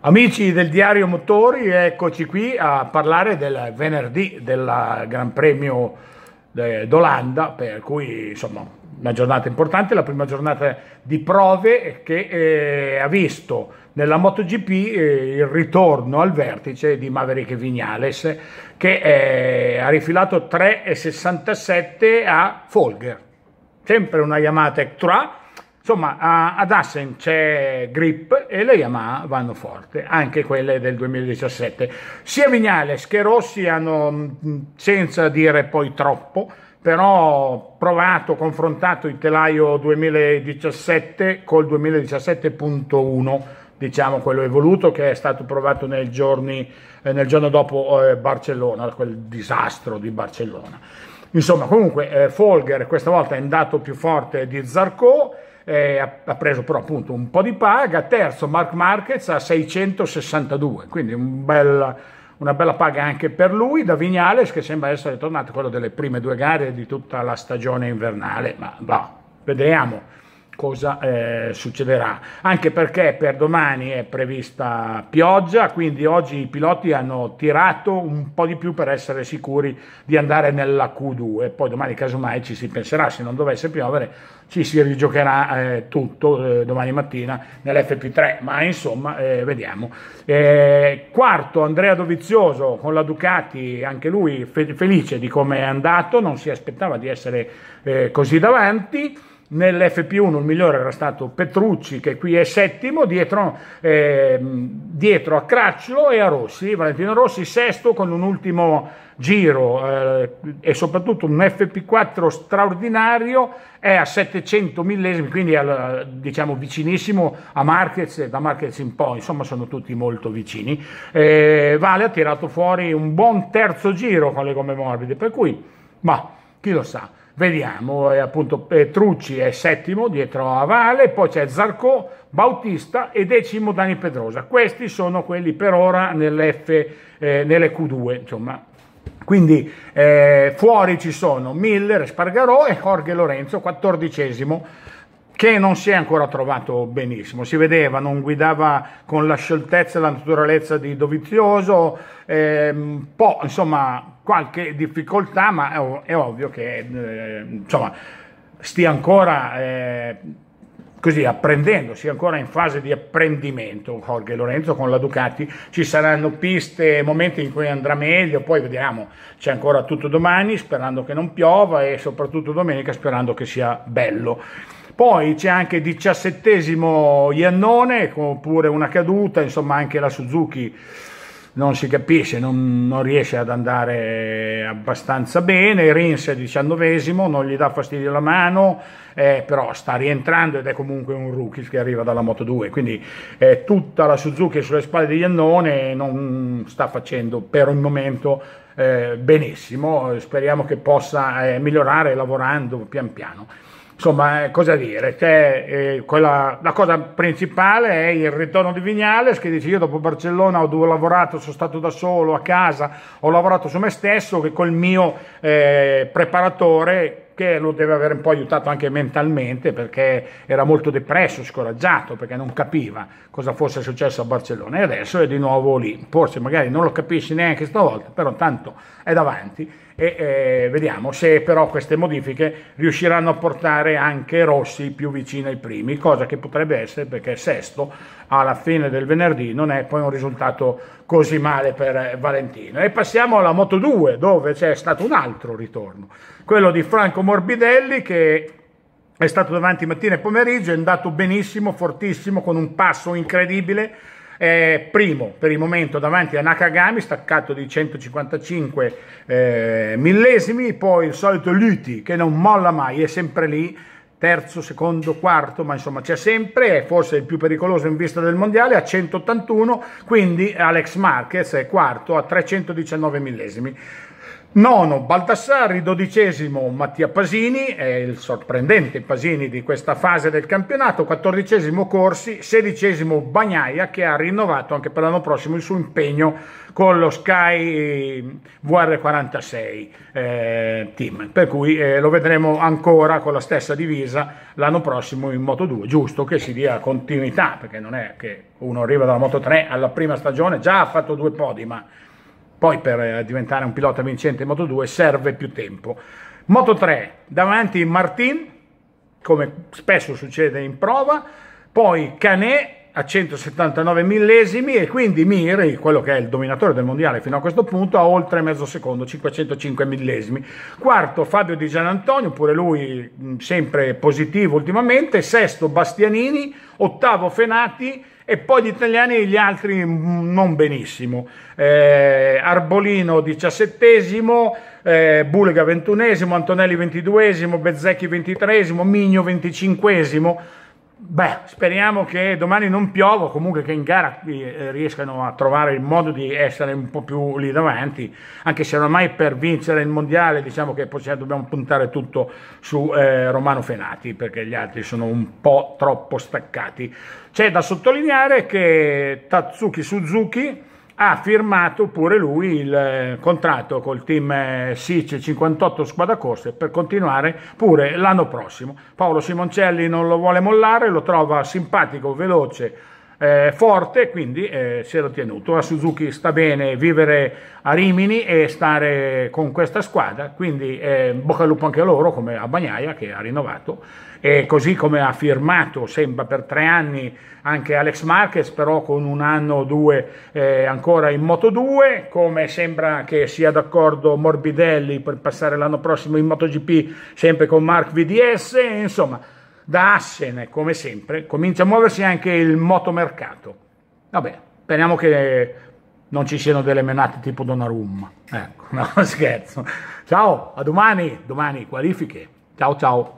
Amici del Diario Motori, eccoci qui a parlare del venerdì del Gran Premio d'Olanda, per cui insomma una giornata importante, la prima giornata di prove che eh, ha visto nella MotoGP eh, il ritorno al vertice di Maverick Vignales che eh, ha rifilato 3,67 a Folger, sempre una Yamaha Tech Insomma, ad Assen c'è grip e le Yamaha vanno forte, anche quelle del 2017. Sia Vignales che Rossi hanno, senza dire poi troppo, però provato, confrontato il telaio 2017 col 2017.1, diciamo quello evoluto che è stato provato nel, giorni, eh, nel giorno dopo eh, Barcellona, quel disastro di Barcellona. Insomma, comunque eh, Folger questa volta è andato più forte di Zarco, eh, ha, preso però appunto un po' di paga, terzo Mark Marquez a 662, quindi un bel una bella paga anche per lui, da Vignales che sembra essere tornato quello delle prime due gare di tutta la stagione invernale, ma va, vedremo cosa eh, succederà, anche perché per domani è prevista pioggia, quindi oggi i piloti hanno tirato un po' di più per essere sicuri di andare nella Q2, poi domani casomai ci si penserà, se non dovesse piovere ci si rigiocherà eh, tutto eh, domani mattina nell'FP3, ma insomma eh, vediamo. Eh, quarto Andrea Dovizioso con la Ducati, anche lui fe- felice di come è andato, non si aspettava di essere eh, così davanti. Nell'FP1 il migliore era stato Petrucci che qui è settimo, dietro, eh, dietro a Cracciolo e a Rossi, Valentino Rossi sesto con un ultimo giro eh, e soprattutto un FP4 straordinario è a 700 millesimi, quindi al, diciamo vicinissimo a Marquez da Marquez in poi, insomma sono tutti molto vicini. Eh, vale ha tirato fuori un buon terzo giro con le gomme morbide, per cui, ma chi lo sa. Vediamo, è appunto Trucci è settimo dietro a Vale, poi c'è Zarco, Bautista e decimo Dani Pedrosa. Questi sono quelli per ora nell'F, eh, nelle Q2, insomma. Quindi eh, fuori ci sono Miller, Spargarò e Jorge Lorenzo, quattordicesimo che non si è ancora trovato benissimo. Si vedeva, non guidava con la scioltezza e la naturalezza di Dovizioso, eh, po' insomma qualche difficoltà, ma è, è ovvio che eh, insomma, stia ancora eh, così apprendendo, sia ancora in fase di apprendimento. Jorge Lorenzo con la Ducati, ci saranno piste, momenti in cui andrà meglio, poi vediamo, c'è ancora tutto domani sperando che non piova e soprattutto domenica sperando che sia bello. Poi c'è anche il diciassettesimo Iannone, oppure una caduta, insomma anche la Suzuki non si capisce, non, non, riesce ad andare abbastanza bene, Rins è diciannovesimo, non gli dà fastidio la mano, eh, però sta rientrando ed è comunque un rookie che arriva dalla Moto 2, quindi eh, tutta la Suzuki sulle spalle di Iannone non sta facendo per il momento eh, benissimo, speriamo che possa eh, migliorare lavorando pian piano. Insomma, eh, cosa dire? Cioè, eh, quella, la cosa principale è il ritorno di Vignales che dice io dopo Barcellona ho lavorato, sono stato da solo a casa, ho lavorato su me stesso che col mio eh, preparatore che lo deve aver un po' aiutato anche mentalmente perché era molto depresso, scoraggiato, perché non capiva cosa fosse successo a Barcellona e adesso è di nuovo lì. Forse magari non lo capisci neanche stavolta, però tanto è davanti e eh, vediamo se però queste modifiche riusciranno a portare anche Rossi più vicino ai primi, cosa che potrebbe essere perché sesto alla fine del venerdì non è poi un risultato così male per Valentino. E passiamo alla Moto 2 dove c'è stato un altro ritorno quello di Franco Morbidelli che è stato davanti mattina e pomeriggio, è andato benissimo, fortissimo, con un passo incredibile. Eh, primo per il momento davanti a Nakagami, staccato di 155 eh, millesimi, poi il solito Luti che non molla mai, è sempre lì, terzo, secondo, quarto, ma insomma c'è sempre, è forse il più pericoloso in vista del mondiale, a 181, quindi Alex Marquez è quarto a 319 millesimi. Nono Baldassarri, dodicesimo Mattia Pasini, è il sorprendente Pasini di questa fase del campionato, quattordicesimo Corsi, sedicesimo Bagnaia che ha rinnovato anche per l'anno prossimo il suo impegno con lo Sky VR46 eh, team, per cui eh, lo vedremo ancora con la stessa divisa l'anno prossimo in Moto 2, giusto che si dia continuità, perché non è che uno arriva dalla Moto 3 alla prima stagione, già ha fatto due podi, ma poi per eh, diventare un pilota vincente in Moto 2 serve più tempo. Moto 3, davanti Martin, come spesso succede in prova, poi Canet a 179 millesimi e quindi Miri, quello che è il dominatore del mondiale fino a questo punto, a oltre mezzo secondo, 505 millesimi. Quarto Fabio Di Gianantonio, pure lui sempre positivo ultimamente. Sesto Bastianini, ottavo Fenati. E poi gli italiani e gli altri non benissimo. Eh, Arbolino diciassettesimo, eh, Bulga ventunesimo, Antonelli ventiduesimo, Bezzecchi ventitresimo, Migno venticinquesimo Beh, speriamo che domani non piova, comunque che in gara eh, riescano a trovare il modo di essere un po' più lì davanti, anche se ormai per vincere il mondiale diciamo che possiamo, dobbiamo puntare tutto su eh, Romano Fenati, perché gli altri sono un po' troppo staccati. C'è da sottolineare che Tatsuki Suzuki ha firmato pure lui il eh, contratto col team eh, SIC 58 Squadra Corse per continuare pure l'anno prossimo. Paolo Simoncelli non lo vuole mollare, lo trova simpatico, veloce, eh, forte, quindi eh, si era tenuto. A Suzuki sta bene vivere a Rimini e stare con questa squadra, quindi eh, bocca al lupo anche a loro, come a Bagnaia che ha rinnovato, e così come ha firmato, sembra per tre anni, anche Alex Marquez, però con un anno o due eh, ancora in Moto 2, come sembra che sia d'accordo Morbidelli per passare l'anno prossimo in MotoGP, sempre con Mark VDS, insomma da Assene, come sempre, comincia a muoversi anche il motomercato. Vabbè, speriamo che non ci siano delle menate tipo Donnarumma. Ecco, no, scherzo. Ciao, a domani, domani qualifiche. Ciao ciao.